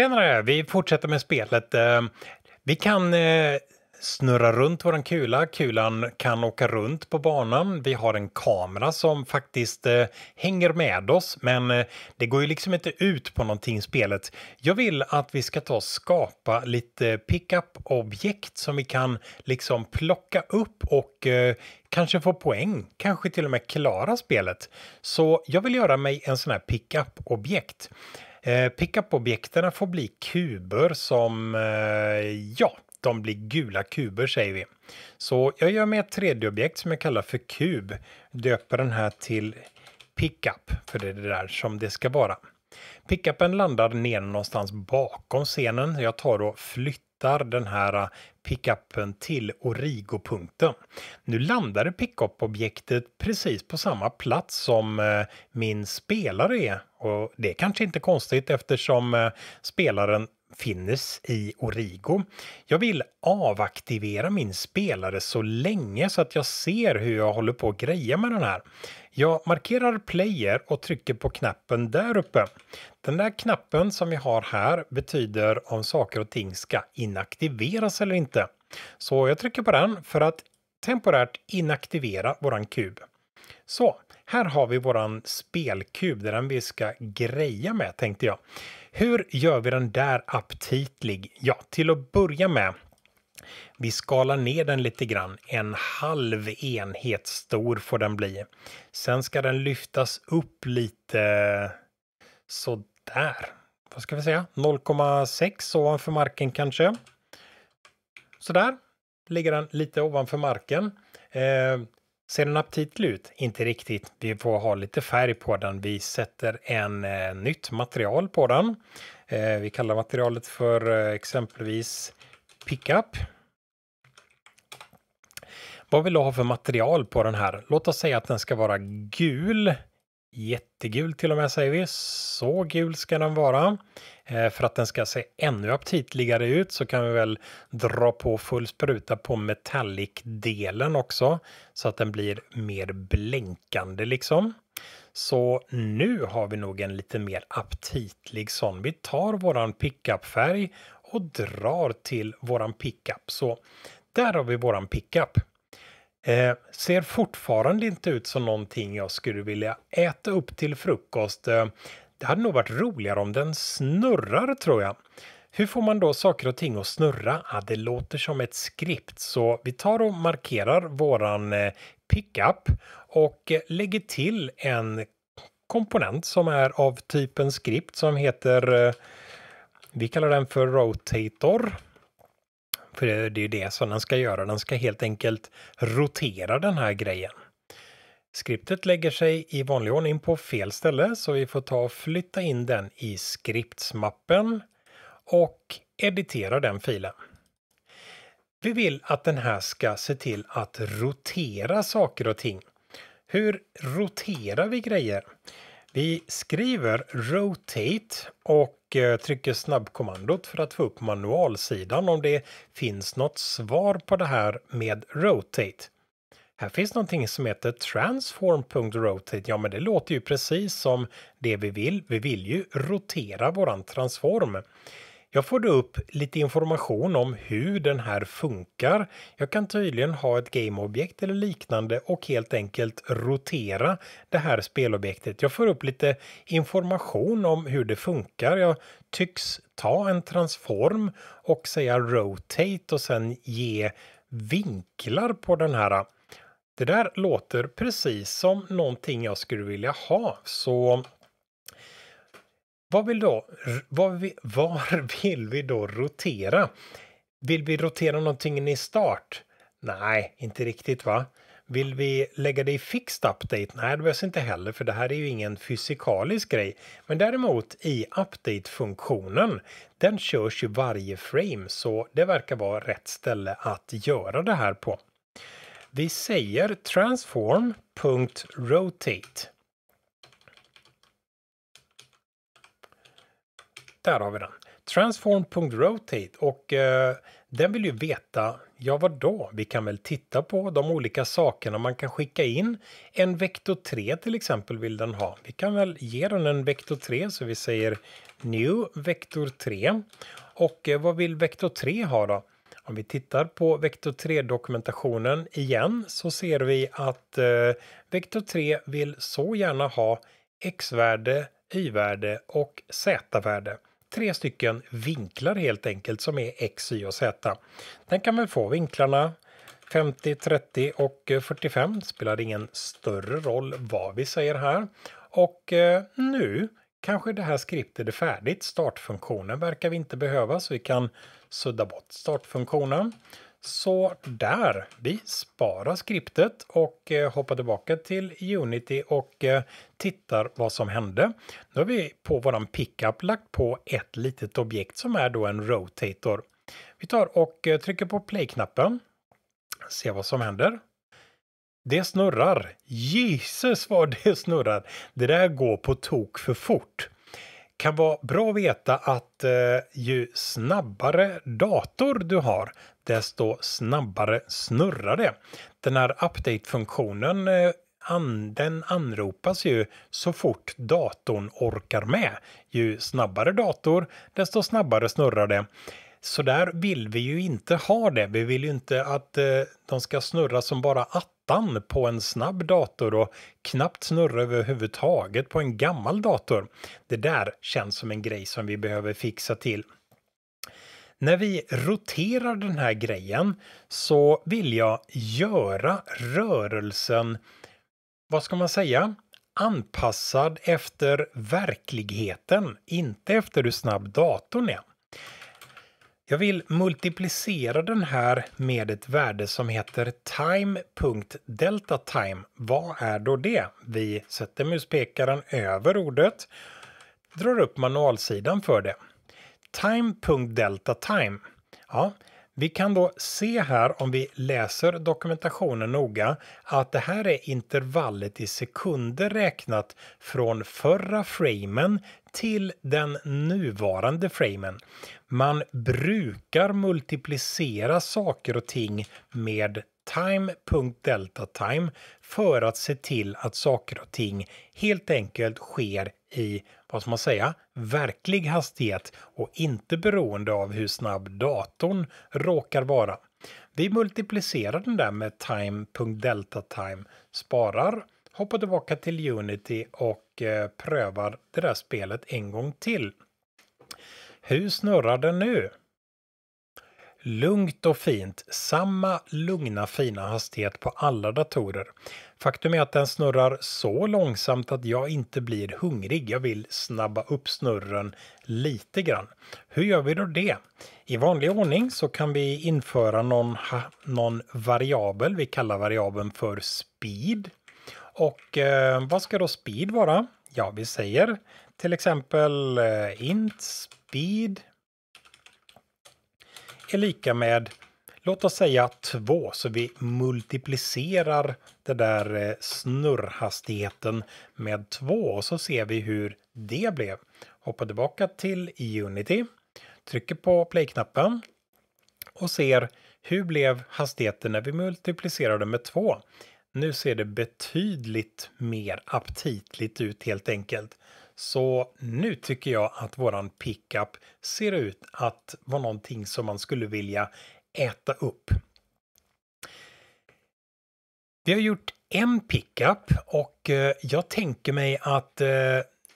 Tjenare! Vi fortsätter med spelet. Eh, vi kan eh, snurra runt våran kula. Kulan kan åka runt på banan. Vi har en kamera som faktiskt eh, hänger med oss, men eh, det går ju liksom inte ut på någonting i spelet. Jag vill att vi ska ta och skapa lite pickup-objekt som vi kan liksom plocka upp och eh, kanske få poäng, kanske till och med klara spelet. Så jag vill göra mig en sån här pickup-objekt. Eh, Pickup-objekterna får bli kuber som, eh, ja, de blir gula kuber säger vi. Så jag gör med ett tredje objekt som jag kallar för kub. Döper den här till pickup, för det är det där som det ska vara. Pickupen landar ner någonstans bakom scenen. Jag tar och flyttar den här äh, pickupen till origo-punkten. Nu landade pickup-objektet precis på samma plats som äh, min spelare är. Och det är kanske inte konstigt eftersom äh, spelaren finns i Origo. Jag vill avaktivera min spelare så länge så att jag ser hur jag håller på att greja med den här. Jag markerar player och trycker på knappen där uppe. Den där knappen som vi har här betyder om saker och ting ska inaktiveras eller inte. Så jag trycker på den för att temporärt inaktivera våran kub. Så, här har vi våran spelkub, det är den vi ska greja med tänkte jag. Hur gör vi den där aptitlig? Ja, till att börja med vi skalar ner den lite grann. En halv enhet stor får den bli. Sen ska den lyftas upp lite sådär. Vad ska vi säga? 0,6 ovanför marken kanske. Sådär. Ligger den lite ovanför marken. Eh, ser den aptitlig ut? Inte riktigt. Vi får ha lite färg på den. Vi sätter en eh, nytt material på den. Eh, vi kallar materialet för eh, exempelvis pickup. Vad vill du ha för material på den här? Låt oss säga att den ska vara gul. Jättegul till och med säger vi. Så gul ska den vara. Eh, för att den ska se ännu aptitligare ut så kan vi väl dra på full spruta på metallic-delen också. Så att den blir mer blänkande liksom. Så nu har vi nog en lite mer aptitlig sån. Vi tar våran pickup-färg och drar till våran pickup. Så där har vi våran pickup. Eh, ser fortfarande inte ut som någonting jag skulle vilja äta upp till frukost. Eh, det hade nog varit roligare om den snurrar tror jag. Hur får man då saker och ting att snurra? Ja, det låter som ett skript, så vi tar och markerar våran eh, pickup och eh, lägger till en komponent som är av typen skript som heter, eh, vi kallar den för rotator. För det är ju det som den ska göra. Den ska helt enkelt rotera den här grejen. Skriptet lägger sig i vanlig ordning på fel ställe så vi får ta och flytta in den i skriptsmappen och editera den filen. Vi vill att den här ska se till att rotera saker och ting. Hur roterar vi grejer? Vi skriver rotate och och eh, trycker snabbkommandot för att få upp manualsidan om det finns något svar på det här med rotate. Här finns någonting som heter transform.rotate. Ja, men det låter ju precis som det vi vill. Vi vill ju rotera våran transform. Jag får då upp lite information om hur den här funkar. Jag kan tydligen ha ett gameobjekt eller liknande och helt enkelt rotera det här spelobjektet. Jag får upp lite information om hur det funkar. Jag tycks ta en transform och säga rotate och sen ge vinklar på den här. Det där låter precis som någonting jag skulle vilja ha. Så vad vill då, var, vi, var vill vi då rotera? Vill vi rotera någonting i start? Nej, inte riktigt va? Vill vi lägga det i fixed update? Nej, det behövs inte heller för det här är ju ingen fysikalisk grej. Men däremot i update-funktionen, den körs ju varje frame så det verkar vara rätt ställe att göra det här på. Vi säger transform.rotate. Där har vi den. Transform.rotate och eh, den vill ju veta, ja vadå? Vi kan väl titta på de olika sakerna man kan skicka in. En vektor 3 till exempel vill den ha. Vi kan väl ge den en vektor 3 så vi säger new vektor 3. Och eh, vad vill vektor 3 ha då? Om vi tittar på vektor 3-dokumentationen igen så ser vi att eh, vektor 3 vill så gärna ha x-värde, y-värde och z-värde. Tre stycken vinklar helt enkelt som är x, y och z. Den kan väl få vinklarna 50, 30 och eh, 45. Spelar ingen större roll vad vi säger här. Och eh, nu kanske det här skriptet är färdigt. Startfunktionen verkar vi inte behöva så vi kan sudda bort startfunktionen. Så där, vi sparar skriptet och eh, hoppar tillbaka till Unity och eh, tittar vad som hände. Nu har vi på våran pickup lagt på ett litet objekt som är då en rotator. Vi tar och eh, trycker på play-knappen. Se vad som händer. Det snurrar. Jesus vad det snurrar. Det där går på tok för fort. Kan vara bra att veta att eh, ju snabbare dator du har, desto snabbare snurrar det. Den här update-funktionen eh, an, den anropas ju så fort datorn orkar med. Ju snabbare dator, desto snabbare snurrar det. Så där vill vi ju inte ha det. Vi vill ju inte att eh, de ska snurra som bara attan på en snabb dator och knappt snurra överhuvudtaget på en gammal dator. Det där känns som en grej som vi behöver fixa till. När vi roterar den här grejen så vill jag göra rörelsen, vad ska man säga, anpassad efter verkligheten, inte efter hur snabb datorn är. Jag vill multiplicera den här med ett värde som heter time.deltatime. Vad är då det? Vi sätter muspekaren över ordet, drar upp manualsidan för det. Time.deltatime. Ja, vi kan då se här om vi läser dokumentationen noga att det här är intervallet i sekunder räknat från förra framen till den nuvarande framen. Man brukar multiplicera saker och ting med time.deltatime för att se till att saker och ting helt enkelt sker i, vad ska man säga, verklig hastighet och inte beroende av hur snabb datorn råkar vara. Vi multiplicerar den där med time.deltatime, sparar, hoppar tillbaka till Unity och eh, prövar det där spelet en gång till. Hur snurrar den nu? Lugnt och fint, samma lugna fina hastighet på alla datorer. Faktum är att den snurrar så långsamt att jag inte blir hungrig. Jag vill snabba upp snurren lite grann. Hur gör vi då det? I vanlig ordning så kan vi införa någon, någon variabel. Vi kallar variabeln för speed. Och eh, vad ska då speed vara? Ja, vi säger till exempel eh, int speed är lika med, låt oss säga 2, så vi multiplicerar den där eh, snurrhastigheten med 2 och så ser vi hur det blev. Hoppar tillbaka till Unity, trycker på play-knappen och ser hur blev hastigheten när vi multiplicerade med 2. Nu ser det betydligt mer aptitligt ut helt enkelt. Så nu tycker jag att våran pickup ser ut att vara någonting som man skulle vilja äta upp. Vi har gjort en pickup och eh, jag tänker mig att eh,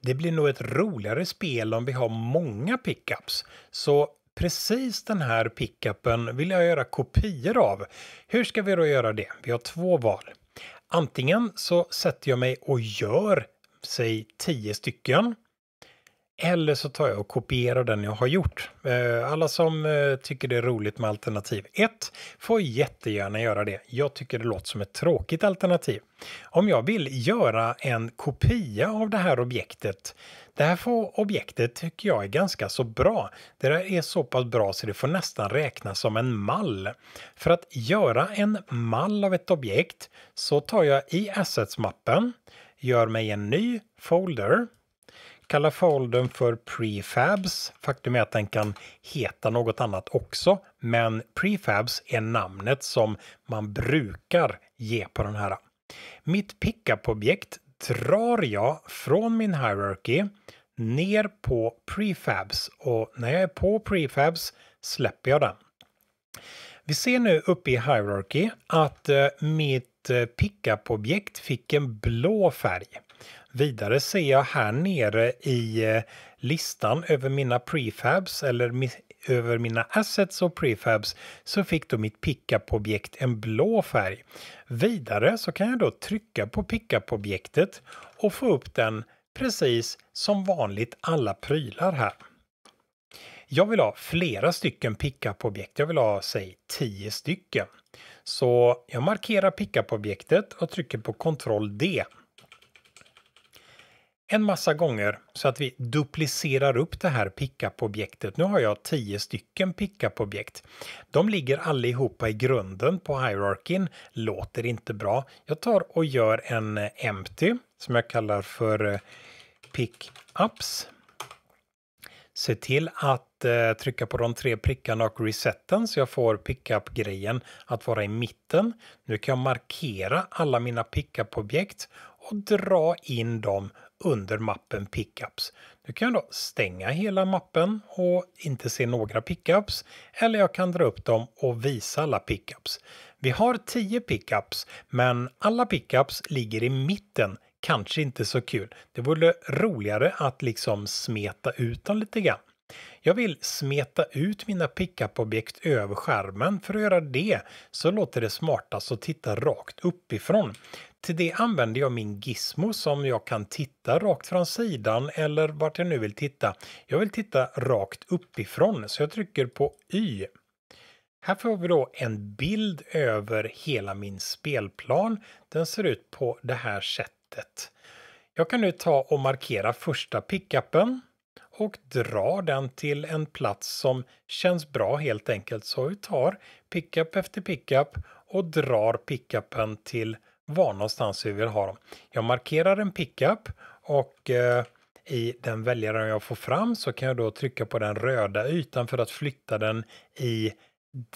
det blir nog ett roligare spel om vi har många pickups. Så precis den här pickupen vill jag göra kopior av. Hur ska vi då göra det? Vi har två val. Antingen så sätter jag mig och gör säg 10 stycken. Eller så tar jag och kopierar den jag har gjort. Eh, alla som eh, tycker det är roligt med alternativ 1 får jättegärna göra det. Jag tycker det låter som ett tråkigt alternativ. Om jag vill göra en kopia av det här objektet. Det här får objektet tycker jag är ganska så bra. Det där är så pass bra så det får nästan räknas som en mall. För att göra en mall av ett objekt så tar jag i Assets-mappen gör mig en ny folder, kallar foldern för prefabs. Faktum är att den kan heta något annat också, men prefabs är namnet som man brukar ge på den här. Mitt pickup-objekt drar jag från min hierarchy ner på prefabs och när jag är på prefabs släpper jag den. Vi ser nu uppe i hierarchy att eh, mitt mitt pickupobjekt eh, pickup-objekt fick en blå färg. Vidare ser jag här nere i eh, listan över mina prefabs eller över mina assets och prefabs så fick då mitt pickup-objekt en blå färg. Vidare så kan jag då trycka på pickup-objektet och få upp den precis som vanligt alla prylar här. Jag vill ha flera stycken pickup-objekt. Jag vill ha, säg 10 stycken. Så jag markerar pickup-objektet och trycker på Ctrl D en massa gånger så att vi duplicerar upp det här pickup-objektet. Nu har jag tio stycken pickup-objekt. De ligger allihopa i grunden på hierarkin. Låter inte bra. Jag tar och gör en empty som jag kallar för eh, pickups. Se till att eh, trycka på de tre prickarna och resetten så jag får pickup-grejen att vara i mitten. Nu kan jag markera alla mina pickup-objekt och dra in dem under mappen pickups. Nu kan jag då stänga hela mappen och inte se några pickups eller jag kan dra upp dem och visa alla pickups. Vi har 10 pickups men alla pickups ligger i mitten. Kanske inte så kul. Det vore roligare att liksom smeta ut dem lite grann. Jag vill smeta ut mina pickup-objekt över skärmen. För att göra det så låter det smartast att titta rakt uppifrån. Till det använder jag min gizmo som jag kan titta rakt från sidan eller vart jag nu vill titta. Jag vill titta rakt uppifrån så jag trycker på Y. Här får vi då en bild över hela min spelplan. Den ser ut på det här sättet. Jag kan nu ta och markera första pickupen och dra den till en plats som känns bra helt enkelt. Så vi tar pickup efter pickup och drar pickupen till var någonstans vi vill ha dem. Jag markerar en pickup och eh, i den väljaren jag får fram så kan jag då trycka på den röda ytan för att flytta den i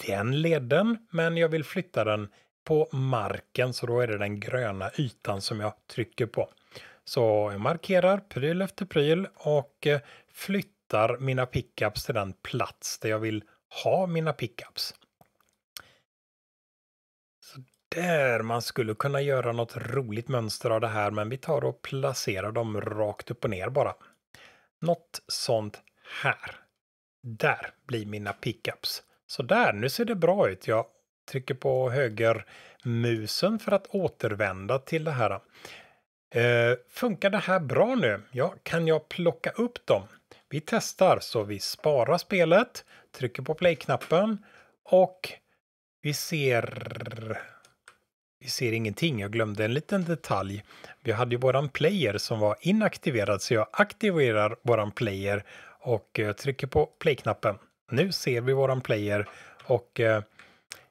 den leden. Men jag vill flytta den på marken så då är det den gröna ytan som jag trycker på. Så jag markerar pryl efter pryl och eh, flyttar mina pickups till den plats där jag vill ha mina pickups. Så där man skulle kunna göra något roligt mönster av det här, men vi tar och placerar dem rakt upp och ner bara. Något sånt här. Där blir mina pickups. Så där, nu ser det bra ut. Jag trycker på höger musen för att återvända till det här. Eh, funkar det här bra nu? Ja, kan jag plocka upp dem? Vi testar så vi sparar spelet, trycker på play-knappen och vi ser... Vi ser ingenting. Jag glömde en liten detalj. Vi hade ju våran player som var inaktiverad så jag aktiverar våran player och eh, trycker på play-knappen. Nu ser vi våran player och eh,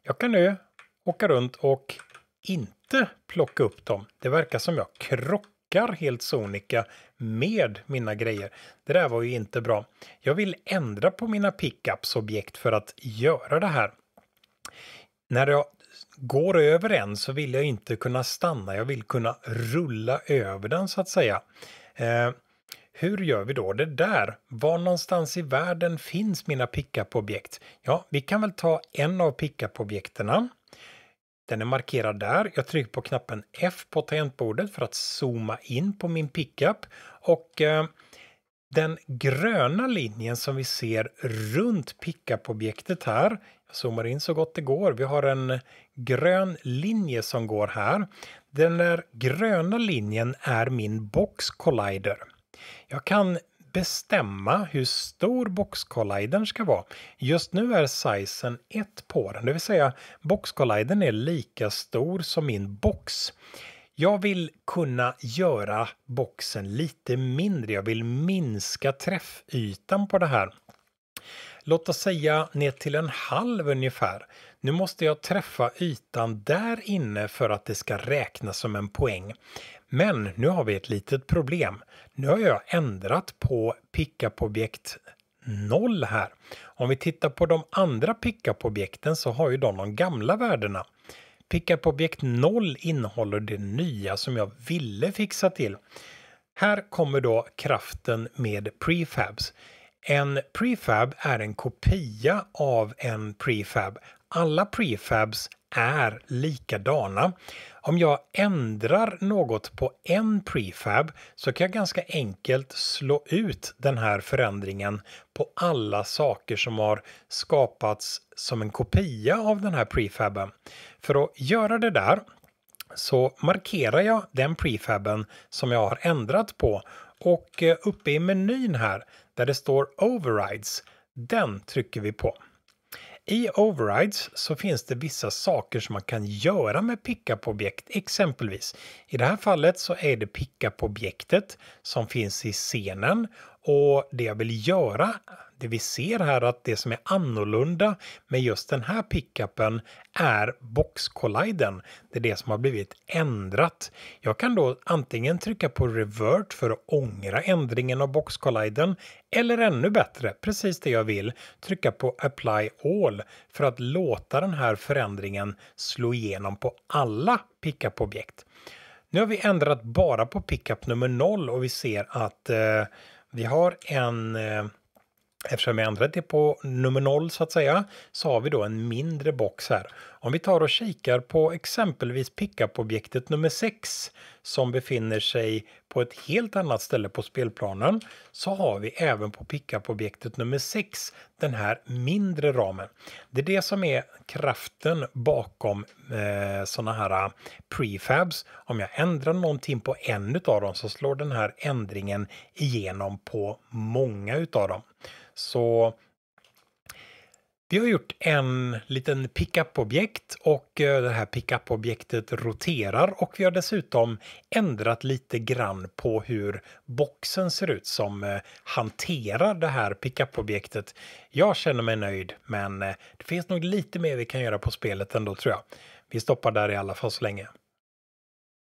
jag kan nu åka runt och inte plocka upp dem. Det verkar som jag krockar helt sonika med mina grejer. Det där var ju inte bra. Jag vill ändra på mina pickups objekt för att göra det här. När jag går över en så vill jag inte kunna stanna. Jag vill kunna rulla över den så att säga. Eh, hur gör vi då det där? Var någonstans i världen finns mina pickup-objekt? Ja, vi kan väl ta en av pickup-objekterna. Den är markerad där. Jag trycker på knappen F på tangentbordet för att zooma in på min pickup. Och eh, den gröna linjen som vi ser runt pickup-objektet här. Jag zoomar in så gott det går. Vi har en grön linje som går här. Den där gröna linjen är min box collider. Jag kan bestämma hur stor boxcollidern ska vara. Just nu är sizen 1 på den, det vill säga boxcollidern är lika stor som min box. Jag vill kunna göra boxen lite mindre. Jag vill minska träffytan på det här. Låt oss säga ner till en halv ungefär. Nu måste jag träffa ytan där inne för att det ska räknas som en poäng. Men nu har vi ett litet problem. Nu har jag ändrat på pickup-objekt 0 här. Om vi tittar på de andra pickup-objekten så har ju de de gamla värdena. Pickup-objekt 0 innehåller det nya som jag ville fixa till. Här kommer då kraften med prefabs. En prefab är en kopia av en prefab. Alla prefabs är likadana. Om jag ändrar något på en prefab så kan jag ganska enkelt slå ut den här förändringen på alla saker som har skapats som en kopia av den här prefaben. För att göra det där så markerar jag den prefaben som jag har ändrat på och eh, uppe i menyn här där det står overrides, den trycker vi på. I overrides så finns det vissa saker som man kan göra med pickup-objekt. Exempelvis i det här fallet så är det pickup-objektet som finns i scenen och det jag vill göra det vi ser här att det som är annorlunda med just den här pickupen är boxkolliden. Det är det som har blivit ändrat. Jag kan då antingen trycka på revert för att ångra ändringen av boxkolliden eller ännu bättre, precis det jag vill, trycka på apply all för att låta den här förändringen slå igenom på alla pickup-objekt. Nu har vi ändrat bara på pickup nummer 0 och vi ser att eh, vi har en eh, Eftersom vi ändrat det på nummer 0 så att säga, så har vi då en mindre box här. Om vi tar och kikar på exempelvis pickup-objektet nummer 6 som befinner sig på ett helt annat ställe på spelplanen så har vi även på pickup-objektet nummer 6 den här mindre ramen. Det är det som är kraften bakom eh, sådana här ah, prefabs. Om jag ändrar någonting på en av dem så slår den här ändringen igenom på många utav dem. Så vi har gjort en liten pickup-objekt och eh, det här pickup-objektet roterar och vi har dessutom ändrat lite grann på hur boxen ser ut som eh, hanterar det här pickup-objektet. Jag känner mig nöjd, men eh, det finns nog lite mer vi kan göra på spelet ändå tror jag. Vi stoppar där i alla fall så länge.